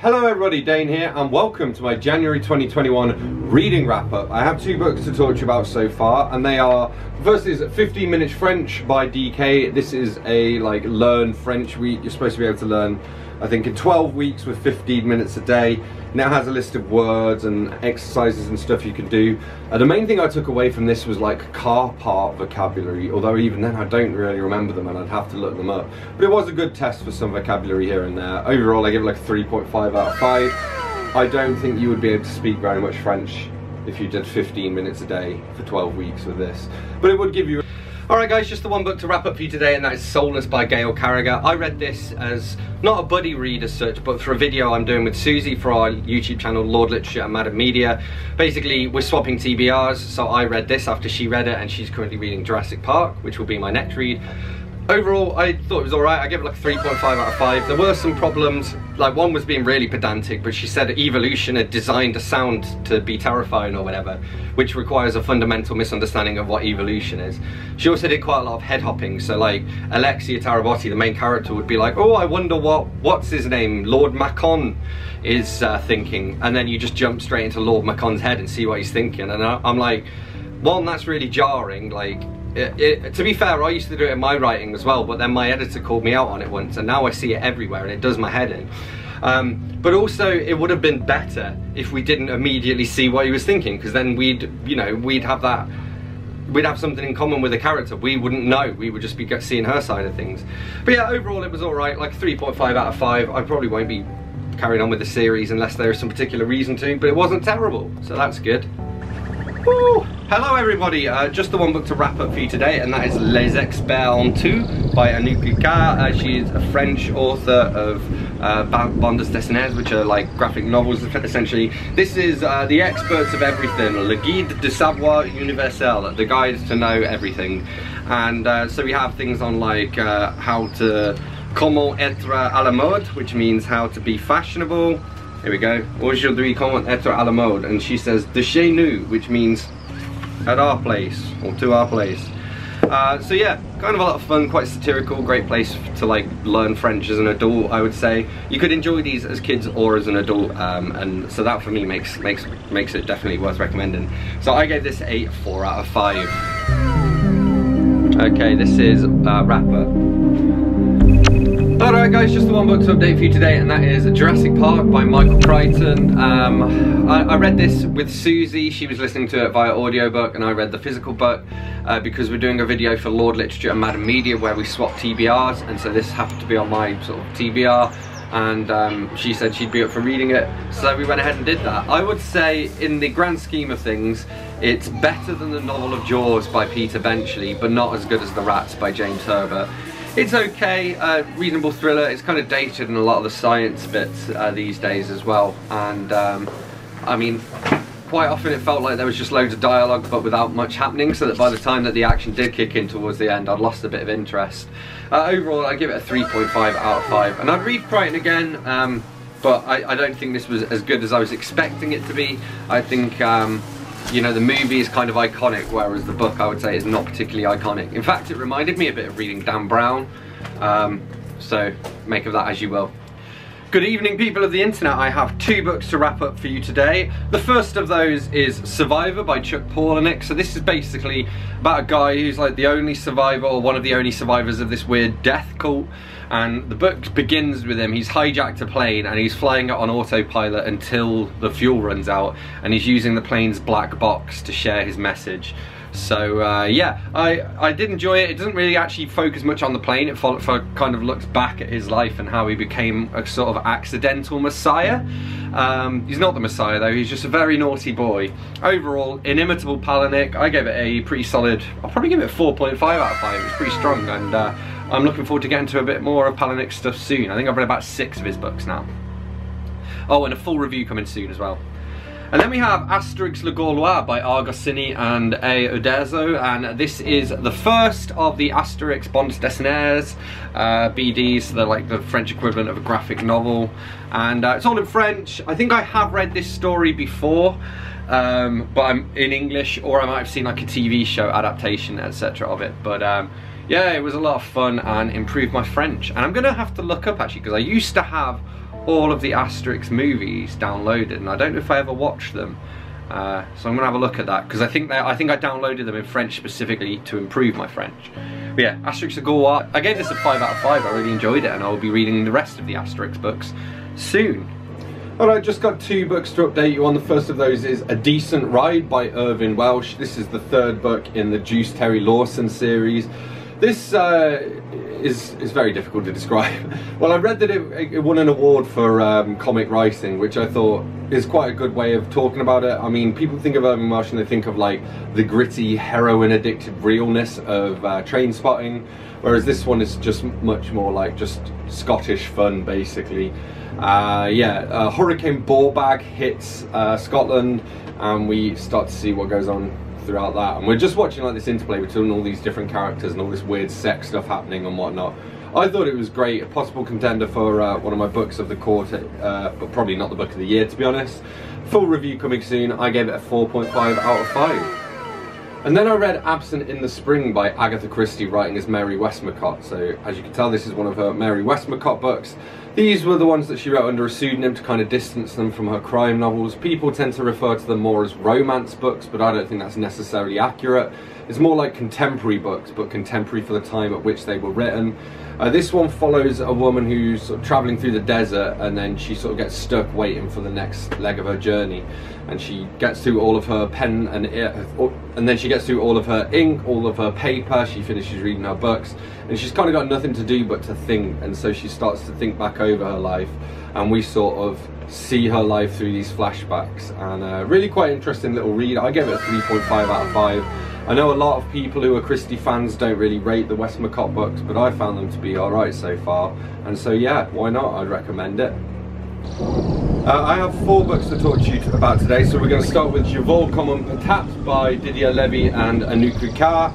Hello everybody, Dane here and welcome to my January 2021 reading wrap up. I have two books to talk to you about so far and they are, first is 15 Minutes French by DK. This is a like learn French week. You're supposed to be able to learn I think in 12 weeks with 15 minutes a day. Now has a list of words and exercises and stuff you can do. Uh, the main thing I took away from this was like car part vocabulary, although even then I don't really remember them and I'd have to look them up. But it was a good test for some vocabulary here and there. Overall I give it like 3.5 out of 5. I don't think you would be able to speak very much French if you did 15 minutes a day for 12 weeks with this. But it would give you Alright guys, just the one book to wrap up for you today and that is Soulless by Gail Carriger. I read this as not a buddy read as such, but for a video I'm doing with Susie for our YouTube channel Lord Literature and Madam Media. Basically, we're swapping TBRs, so I read this after she read it and she's currently reading Jurassic Park, which will be my next read. Overall, I thought it was alright. I gave it like 3.5 out of 5. There were some problems. Like, one was being really pedantic, but she said evolution had designed a sound to be terrifying or whatever, which requires a fundamental misunderstanding of what evolution is. She also did quite a lot of head hopping. So, like, Alexia Tarabotti, the main character, would be like, oh, I wonder what, what's his name, Lord Maccon is uh, thinking. And then you just jump straight into Lord Maccon's head and see what he's thinking. And I'm like, one, that's really jarring. Like, it, it, to be fair, I used to do it in my writing as well, but then my editor called me out on it once, and now I see it everywhere, and it does my head in. Um, but also, it would have been better if we didn't immediately see what he was thinking, because then we'd, you know, we'd have that, we'd have something in common with the character. We wouldn't know. We would just be seeing her side of things. But yeah, overall, it was all right. Like 3.5 out of 5. I probably won't be carrying on with the series unless there is some particular reason to, but it wasn't terrible, so that's good. Woo! Hello everybody, uh, just the one book to wrap up for you today and that is Les Experts en Tout by Anouk Ricard. Uh, she is a French author of uh, bandes dessinées which are like graphic novels essentially. This is uh, the experts of everything, Le Guide de Savoir Universel, the guide to know everything. And uh, so we have things on like uh, how to comment être à la mode, which means how to be fashionable, here we go. Aujourd'hui, comment être à la mode? And she says, de chez nous, which means at our place, or to our place. Uh, so yeah, kind of a lot of fun, quite satirical, great place to like learn French as an adult, I would say. You could enjoy these as kids or as an adult, um, and so that for me makes makes makes it definitely worth recommending. So I gave this a four out of five. Okay, this is uh, Rapper. Alright guys, just the one book to update for you today and that is Jurassic Park by Michael Crichton. Um, I, I, read this with Susie, she was listening to it via audiobook and I read the physical book uh, because we're doing a video for Lord Literature and Madam Media where we swap TBRs and so this happened to be on my sort of TBR and um, she said she'd be up for reading it so we went ahead and did that. I would say in the grand scheme of things it's better than the novel of Jaws by Peter Benchley but not as good as The Rats by James Herbert. It's okay, uh, reasonable thriller. It's kind of dated in a lot of the science bits uh, these days as well. And um, I mean, quite often it felt like there was just loads of dialogue but without much happening so that by the time that the action did kick in towards the end I'd lost a bit of interest. Uh, overall I give it a 3.5 out of 5 and I'd read Crichton again um, but I, I, don't think this was as good as I was expecting it to be. I think um, you know, the movie is kind of iconic, whereas the book I would say is not particularly iconic. In fact, it reminded me a bit of reading Dan Brown, um, so make of that as you will. Good evening people of the internet, I have two books to wrap up for you today. The first of those is Survivor by Chuck Palahniuk. So this is basically about a guy who's like the only survivor or one of the only survivors of this weird death cult and the book begins with him he's hijacked a plane and he's flying it on autopilot until the fuel runs out and he's using the plane's black box to share his message so uh, yeah, I, I did enjoy it. It doesn't really actually focus much on the plane. It kind of looks back at his life and how he became a sort of accidental messiah. Um, he's not the messiah though, he's just a very naughty boy. Overall, inimitable Palahniuk. I gave it a pretty solid, I'll probably give it a 4.5 out of 5. It's pretty strong and uh, I'm looking forward to getting to a bit more of Palahniuk's stuff soon. I think I've read about six of his books now. Oh, and a full review coming soon as well. And then we have Asterix Le Gaulois by R. Goscinny and A. Uderzo, and this is the first of the Asterix bandes dessinées, uh, BDs, so they're like the French equivalent of a graphic novel, and uh, it's all in French. I think I have read this story before, um, but I'm in English, or I might have seen like a TV show adaptation, etc. of it, but um, yeah, it was a lot of fun and improved my French. And I'm gonna have to look up actually, because I used to have all of the Asterix movies downloaded, and I don't know if I ever watched them. Uh, so I'm gonna have a look at that because I think I think I downloaded them in French specifically to improve my French. But yeah, Asterix Le Gaulois. I gave this a five out of five. I really enjoyed it, and I will be reading the rest of the Asterix books soon. Alright, just got two books to update you on. The first of those is A Decent Ride by Irvine Welsh. This is the third book in the Juice Terry Lawson series. This uh, is, is very difficult to describe. well, I read that it, it won an award for um, comic writing, which I thought is quite a good way of talking about it. I mean, people think of Irvine Marsh and they think of like the gritty, heroin-addicted realness of uh, Trainspotting, whereas this one is just much more like just Scottish fun, basically. Uh, yeah, uh, Hurricane Ballbag hits uh, Scotland, and we start to see what goes on throughout that. And we're just watching like this interplay between all these different characters and all this weird sex stuff happening and whatnot. I thought it was great, a possible contender for uh, one of my books of the quarter, uh, but probably not the book of the year to be honest. Full review coming soon. I gave it a 4.5 out of 5. And then I read Absent in the Spring by Agatha Christie writing as Mary Westmacott. So as you can tell this is one of her Mary Westmacott books. These were the ones that she wrote under a pseudonym to kind of distance them from her crime novels. People tend to refer to them more as romance books, but I don't think that's necessarily accurate. It's more like contemporary books, but contemporary for the time at which they were written. Uh, this one follows a woman who's sort of traveling through the desert and then she sort of gets stuck waiting for the next leg of her journey. And she gets through all of her pen and and then she gets through all of her ink, all of her paper, she finishes reading her books, and she's kind of got nothing to do but to think. And so she starts to think back over her life, and we sort of see her life through these flashbacks. And uh, really quite interesting little read. I gave it a 3.5 out of 5. I know a lot of people who are Christie fans don't really rate the Westmacott books, but I found them to be alright so far. And so yeah, why not? I'd recommend it. Uh, I have four books to talk to you about today, so we're going to start with comme un patate by Didier Levy and Anouk Ricard.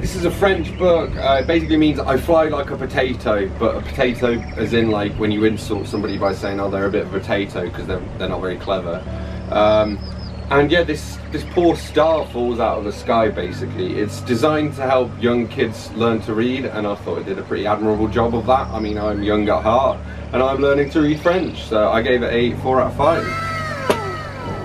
This is a French book, uh, it basically means I fly like a potato, but a potato as in like when you insult somebody by saying oh they're a bit of a potato because they're, they're not very clever. Um, and yeah, this, this poor star falls out of the sky basically. It's designed to help young kids learn to read and I thought it did a pretty admirable job of that. I mean, I'm young at heart and I'm learning to read French, so I gave it a 4 out of 5.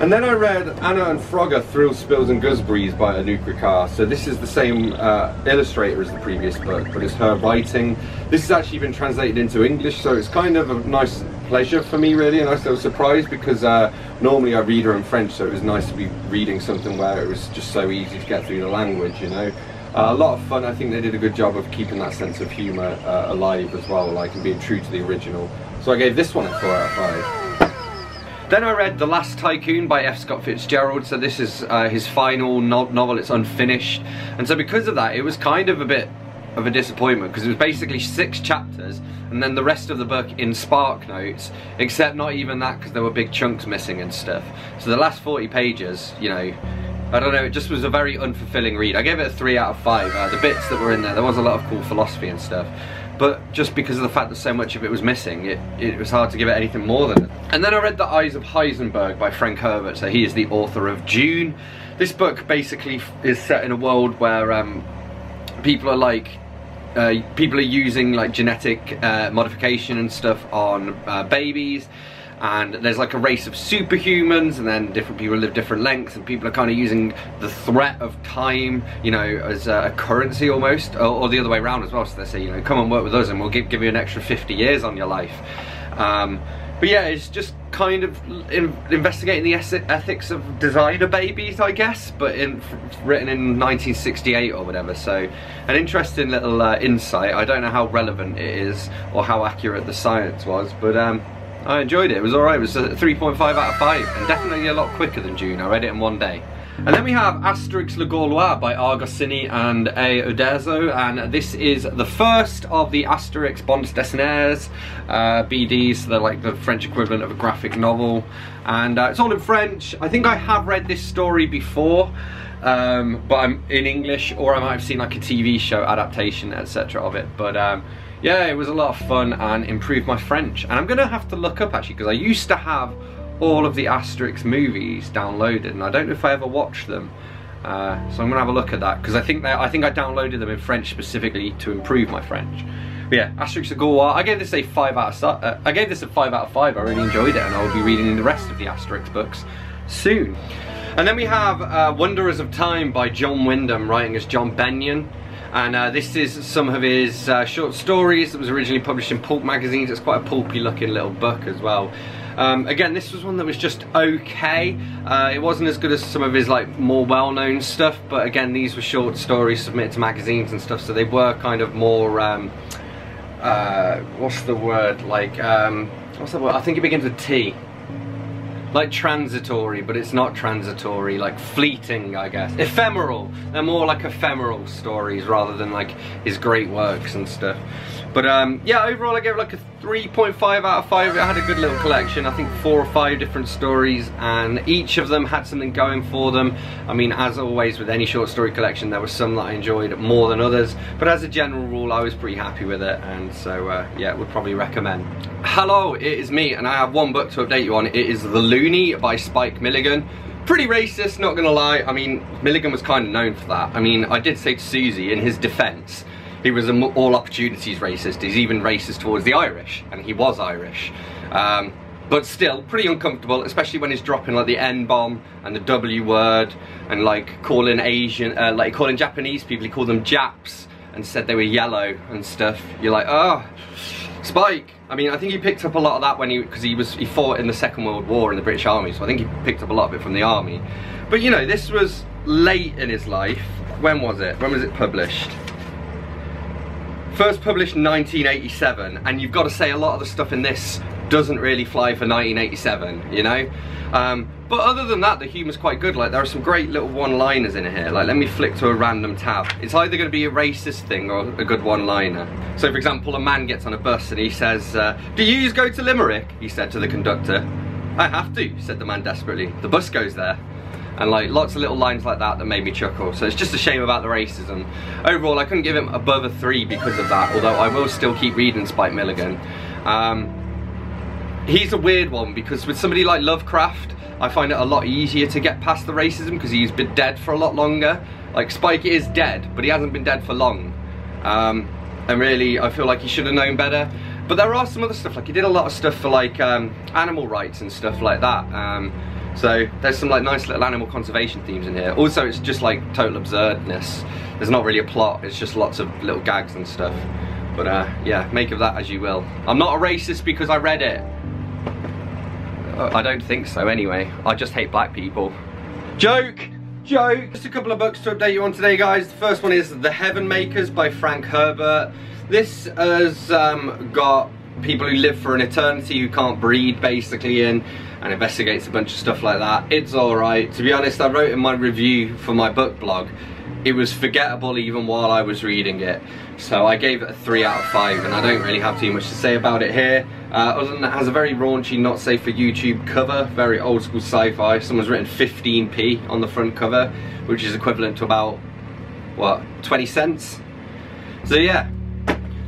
And then I read Anna and Froga, Thrills, Spills and Gooseberries by Anouk Ricard. So this is the same uh, illustrator as the previous book, but it's her writing. This has actually been translated into English, so it's kind of a nice pleasure for me really, and I was surprised because uh, normally I read her in French, so it was nice to be reading something where it was just so easy to get through the language, you know. Uh, a lot of fun, I think they did a good job of keeping that sense of humour uh, alive as well, like and being true to the original. So I gave this one a 4 out of 5. Then I read The Last Tycoon by F. Scott Fitzgerald, so this is uh, his final no novel, it's unfinished. And so because of that, it was kind of a bit of a disappointment because it was basically six chapters and then the rest of the book in spark notes except not even that because there were big chunks missing and stuff so the last 40 pages you know I don't know it just was a very unfulfilling read I gave it a 3 out of 5 uh, the bits that were in there there was a lot of cool philosophy and stuff but just because of the fact that so much of it was missing, it, it was hard to give it anything more than it. And then I read The Eyes of Heisenberg by Frank Herbert, so he is the author of Dune. This book basically is set in a world where um, people are like uh, people are using like genetic uh, modification and stuff on uh, babies. And there's like a race of superhumans and then different people live different lengths and people are kind of using the threat of time you know as a currency almost or, or the other way around as well. So they say you know come and work with us and we'll give, give you an extra 50 years on your life. Um, but yeah, it's just kind of in, investigating the ethics of designer babies, I guess, but in written in 1968 or whatever. So, an interesting little uh, insight. I don't know how relevant it is or how accurate the science was, but um, I enjoyed it. It was alright. It was a 3.5 out of 5 and definitely a lot quicker than Dune. I read it in one day. And then we have Asterix Le Gaulois by R. Goscinny and A. Uderzo, and this is the first of the Asterix Bande Dessinées uh, BDs, they're like the French equivalent of a graphic novel. And uh, it's all in French. I think I have read this story before, um, but I'm in English, or I might have seen like a TV show adaptation, etc. of it. But um, yeah, it was a lot of fun and improved my French. And I'm gonna have to look up actually, because I used to have all of the Asterix movies downloaded, and I don't know if I ever watched them. Uh, so I'm gonna have a look at that because I think that I think I downloaded them in French specifically to improve my French. But yeah, Asterix of Gaulois. I gave this a five out of uh, I gave this a five out of five. I really enjoyed it, and I will be reading the rest of the Asterix books soon. And then we have uh, Wanderers of Time by John Wyndham, writing as John Beynon. And uh, this is some of his uh, short stories that was originally published in pulp magazines. It's quite a pulpy looking little book as well. Um, again, this was one that was just okay. Uh, it wasn't as good as some of his like more well-known stuff, but again, these were short stories submitted to magazines and stuff, so they were kind of more, um, uh, what's the word, like, um, what's the word? I think it begins with T like transitory, but it's not transitory, like fleeting, I guess. Ephemeral. They're more like ephemeral stories rather than like his great works and stuff. But um, yeah, overall I gave it like a 3.5 out of 5. It had a good little collection, I think four or five different stories, and each of them had something going for them. I mean, as always with any short story collection, there were some that I enjoyed more than others, but as a general rule, I was pretty happy with it, and so uh, yeah, would probably recommend. Hello, it is me, and I have one book to update you on. It is The Looney by Spike Milligan pretty racist, not gonna lie. I mean, Milligan was kind of known for that. I mean, I did say to Susie in his defense, he was an all opportunities racist. He's even racist towards the Irish, and he was Irish. Um, but still, pretty uncomfortable, especially when he's dropping like the N-bomb and the W word, and like calling Asian, uh, like calling Japanese people, he called them Japs, and said they were yellow and stuff. You're like, oh, Spike. I mean, I think he picked up a lot of that when he, because he was, he fought in the Second World War in the British Army, so I think he picked up a lot of it from the army. But you know, this was late in his life. When was it? When was it published? First published in 1987, and you've got to say a lot of the stuff in this doesn't really fly for 1987, you know? Um, but other than that, the humour's quite good. Like, there are some great little one-liners in here. Like, let me flick to a random tab. It's either going to be a racist thing or a good one-liner. So, for example, a man gets on a bus and he says, uh, Do you go to Limerick? He said to the conductor. I have to, said the man desperately. The bus goes there and like lots of little lines like that that made me chuckle. So it's just a shame about the racism. Overall I couldn't give him above a three because of that although I will still keep reading Spike Milligan. Um, he's a weird one because with somebody like Lovecraft I find it a lot easier to get past the racism because he's been dead for a lot longer. Like Spike is dead but he hasn't been dead for long. Um, and really I feel like he should have known better. But there are some other stuff like he did a lot of stuff for like um, animal rights and stuff like that. Um, so there's some like nice little animal conservation themes in here. Also it's just like total absurdness. There's not really a plot, it's just lots of little gags and stuff. But uh, yeah, make of that as you will. I'm not a racist because I read it. Uh, I don't think so anyway. I just hate black people. Joke! Joke! Just a couple of books to update you on today guys. The first one is The Heaven Makers by Frank Herbert. This has um, got people who live for an eternity who can't breed basically in and investigates a bunch of stuff like that. It's alright. To be honest, I wrote in my review for my book blog, it was forgettable even while I was reading it. So I gave it a 3 out of 5 and I don't really have too much to say about it here. Uh, other than it has a very raunchy, not safe for YouTube cover, very old school sci-fi. Someone's written 15p on the front cover, which is equivalent to about, what, 20 cents? So yeah,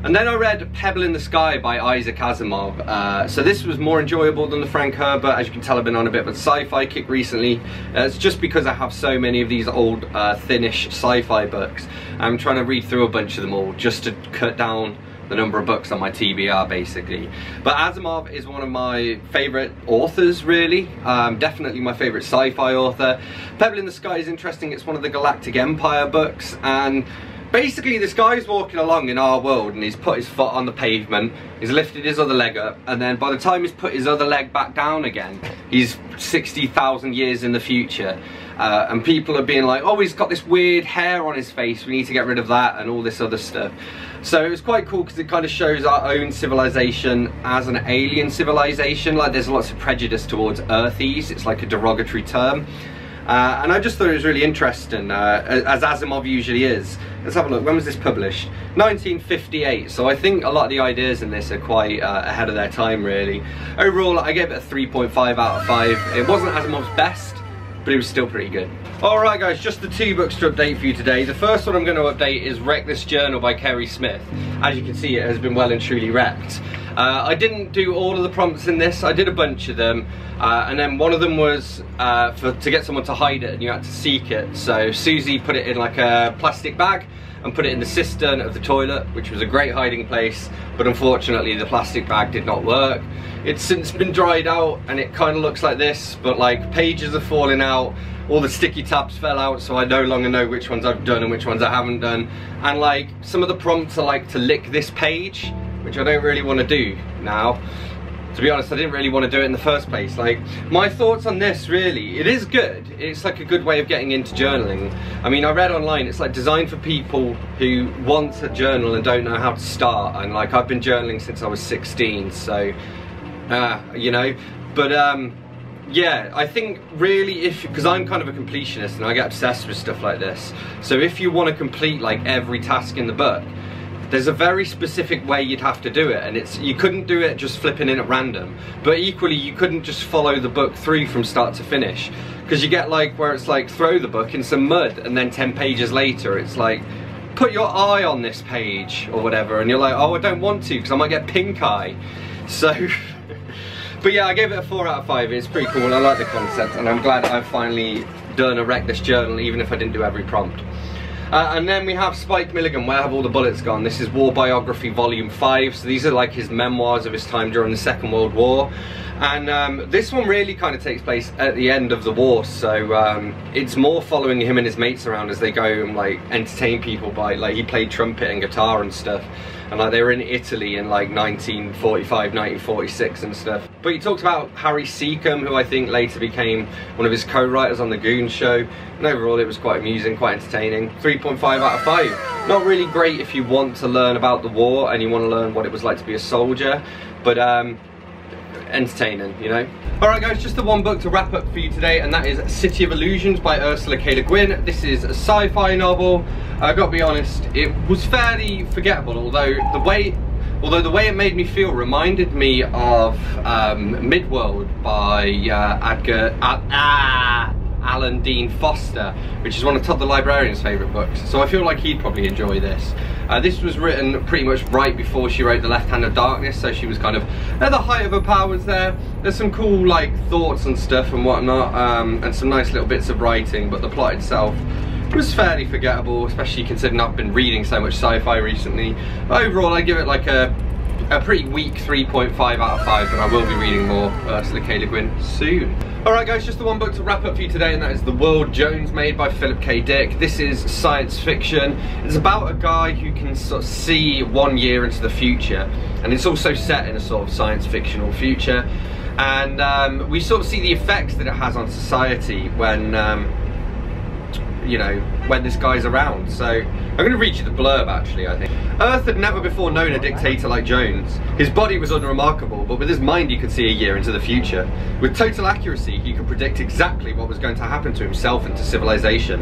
and then I read Pebble in the Sky by Isaac Asimov. Uh, so this was more enjoyable than the Frank Herbert. As you can tell, I've been on a bit of a sci-fi kick recently. Uh, it's just because I have so many of these old, uh, thinnish sci-fi books. I'm trying to read through a bunch of them all just to cut down the number of books on my TBR basically. But Asimov is one of my favourite authors really, um, definitely my favourite sci-fi author. Pebble in the Sky is interesting, it's one of the Galactic Empire books and basically this guy's walking along in our world and he's put his foot on the pavement, he's lifted his other leg up, and then by the time he's put his other leg back down again, he's 60,000 years in the future. Uh, and people are being like, oh, he's got this weird hair on his face, we need to get rid of that, and all this other stuff. So it was quite cool because it kind of shows our own civilization as an alien civilization. Like there's lots of prejudice towards Earthies, it's like a derogatory term. Uh, and I just thought it was really interesting, uh, as Asimov usually is. Let's have a look, when was this published? 1958, so I think a lot of the ideas in this are quite uh, ahead of their time really. Overall, I gave it a 3.5 out of 5. It wasn't Asimov's best, but it was still pretty good. Alright guys, just the two books to update for you today. The first one I'm going to update is Wreck This Journal by Keri Smith. As you can see, it has been well and truly wrecked. Uh, I didn't do all of the prompts in this, I did a bunch of them, uh, and then one of them was uh, for to get someone to hide it and you had to seek it. So Susie put it in like a plastic bag and put it in the cistern of the toilet, which was a great hiding place, but unfortunately the plastic bag did not work. It's since been dried out and it kind of looks like this, but like pages are falling out, all the sticky tabs fell out so I no longer know which ones I've done and which ones I haven't done. And like some of the prompts are like to lick this page, which I don't really want to do now. To be honest, I didn't really want to do it in the first place. Like, my thoughts on this really, it is good. It's like a good way of getting into journaling. I mean, I read online, it's like designed for people who want to journal and don't know how to start. And like, I've been journaling since I was 16, so, uh, you know, but um, yeah, I think really if, because I'm kind of a completionist and I get obsessed with stuff like this. So if you want to complete like every task in the book, there's a very specific way you'd have to do it and it's you couldn't do it just flipping in at random but equally you couldn't just follow the book through from start to finish because you get like where it's like throw the book in some mud and then 10 pages later it's like put your eye on this page or whatever and you're like oh I don't want to because I might get pink eye so But yeah, I gave it a 4 out of 5. It's pretty cool. I like the concept and I'm glad I've finally done a Wreck This Journal even if I didn't do every prompt. Uh, and then we have Spike Milligan, Where Have All the Bullets Gone? This is War Biography Volume 5. So these are like his memoirs of his time during the Second World War. And um, this one really kind of takes place at the end of the war, so um, it's more following him and his mates around as they go and like entertain people by like he played trumpet and guitar and stuff and like they were in Italy in like 1945, 1946 and stuff. But he talked about Harry Secombe, who I think later became one of his co-writers on The Goon Show, and overall it was quite amusing, quite entertaining. 3.5 out of 5. Not really great if you want to learn about the war and you want to learn what it was like to be a soldier, but um, entertaining, you know? Alright guys, just the one book to wrap up for you today, and that is City of Illusions by Ursula K. Le Guin. This is a sci-fi novel. I gotta be honest, it was fairly forgettable, although the way although the way it made me feel reminded me of um, Midworld by uh, Edgar, uh, ah, Alan Dean Foster, which is one of Todd the Librarian's favourite books. So I feel like he'd probably enjoy this. Uh, this was written pretty much right before she wrote The Left Hand of Darkness, so she was kind of at the height of her powers there. There's some cool like thoughts and stuff and whatnot, um, and some nice little bits of writing, but the plot itself was fairly forgettable, especially considering I've been reading so much sci-fi recently. But overall, I give it like a a pretty weak 3.5 out of 5, but I will be reading more Ursula K. Le Guin soon. Alright guys, just the one book to wrap up for you today, and that is The World Jones, made by Philip K. Dick. This is science fiction. It's about a guy who can sort of see one year into the future, and it's also set in a sort of science fictional future. And um, we sort of see the effects that it has on society when um, you know, when this guy's around. So I'm going to read you the blurb actually, I think. Earth had never before known a dictator like Jones. His body was unremarkable, but with his mind he could see a year into the future. With total accuracy, he could predict exactly what was going to happen to himself and to civilization.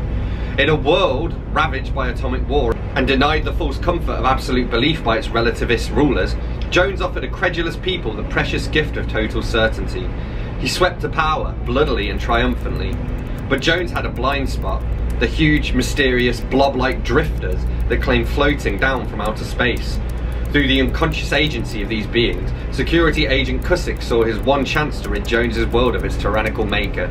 In a world ravaged by atomic war and denied the false comfort of absolute belief by its relativist rulers, Jones offered a credulous people the precious gift of total certainty. He swept to power, bloodily and triumphantly. But Jones had a blind spot the huge, mysterious, blob-like drifters that claim floating down from outer space. Through the unconscious agency of these beings, security agent Cussick saw his one chance to rid Jones's world of its tyrannical maker.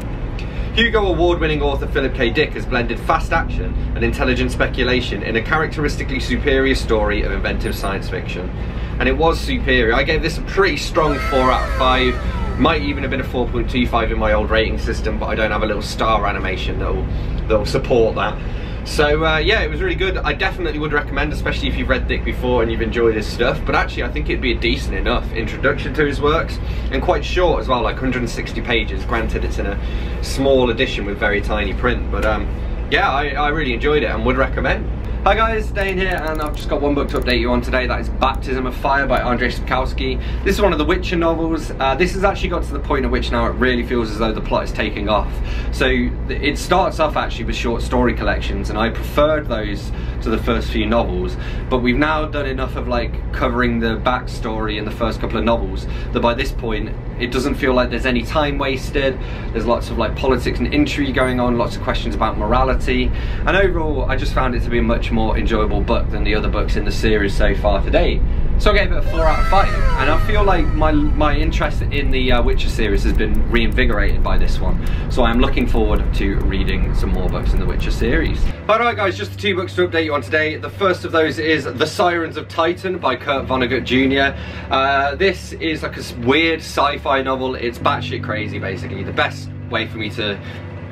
Hugo Award-winning author Philip K. Dick has blended fast action and intelligent speculation in a characteristically superior story of inventive science fiction. And it was superior. I gave this a pretty strong 4 out of 5. Might even have been a 4.25 in my old rating system, but I don't have a little star animation that'll, that'll support that. So uh, yeah, it was really good. I definitely would recommend, especially if you've read Dick before and you've enjoyed his stuff. But actually, I think it'd be a decent enough introduction to his works, and quite short as well, like 160 pages. Granted, it's in a small edition with very tiny print, but um, yeah, I, I really enjoyed it and would recommend. Hi guys, Dane here, and I've just got one book to update you on today. That is Baptism of Fire by Andrzej Sapkowski. This is one of the Witcher novels. Uh, this has actually got to the point at which now it really feels as though the plot is taking off. So it starts off actually with short story collections, and I preferred those to the first few novels. But we've now done enough of like covering the backstory in the first couple of novels that by this point it doesn't feel like there's any time wasted. There's lots of like politics and intrigue going on, lots of questions about morality, and overall I just found it to be a much more enjoyable book than the other books in the series so far today. So I gave it a 4 out of 5 and I feel like my my interest in the uh, Witcher series has been reinvigorated by this one. So I'm looking forward to reading some more books in the Witcher series. Alright guys, just the two books to update you on today. The first of those is The Sirens of Titan by Kurt Vonnegut Jr. Uh, this is like a weird sci-fi novel. It's batshit crazy basically. The best way for me to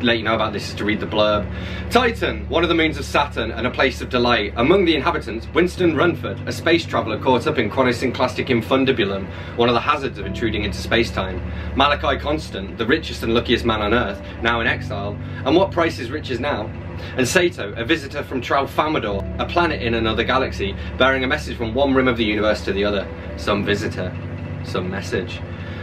let you know about this is to read the blurb. Titan, one of the moons of Saturn and a place of delight. Among the inhabitants, Winston Rumfoord, a space traveller caught up in chronosynclastic infundibulum, one of the hazards of intruding into space-time. Malachi Constant, the richest and luckiest man on Earth, now in exile. And what price is riches now? And Salo, a visitor from Tralfamadore, a planet in another galaxy, bearing a message from one rim of the universe to the other. Some visitor, some message.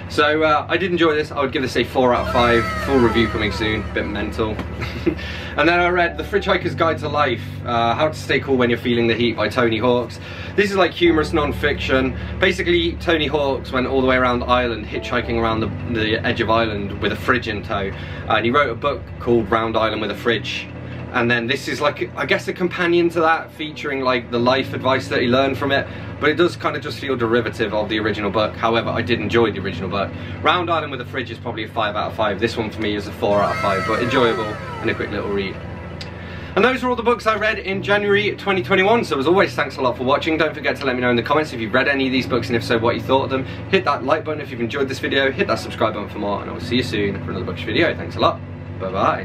So uh, I did enjoy this. I would give this a 4 out of 5. Full review coming soon. Bit mental. and then I read The Fridge Hiker's Guide to Life. Uh, How to Stay Cool When You're Feeling the Heat by Tony Hawks. This is like humorous non-fiction. Basically, Tony Hawks went all the way around Ireland, hitchhiking around the, the edge of Ireland with a fridge in tow. And he wrote a book called Round Ireland with a Fridge and then this is like I guess a companion to that featuring like the life advice that he learned from it but it does kind of just feel derivative of the original book however I did enjoy the original book Round Ireland with a Fridge is probably a 5 out of 5 this one for me is a 4 out of 5 but enjoyable and a quick little read and those are all the books I read in January 2021. So as always, thanks a lot for watching. Don't forget to let me know in the comments if you've read any of these books and if so, what you thought of them. Hit that like button if you've enjoyed this video. Hit that subscribe button for more and I will see you soon for another books video. Thanks a lot. Bye-bye.